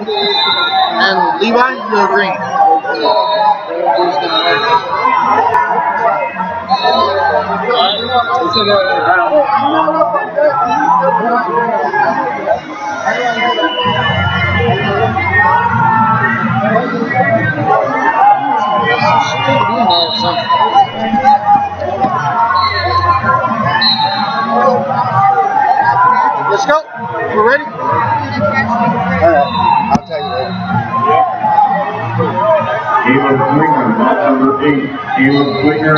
And Levi, you're green. Let's go. We're ready. Caleb Swinger, that's number eight. Caleb Swinger.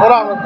Bravo,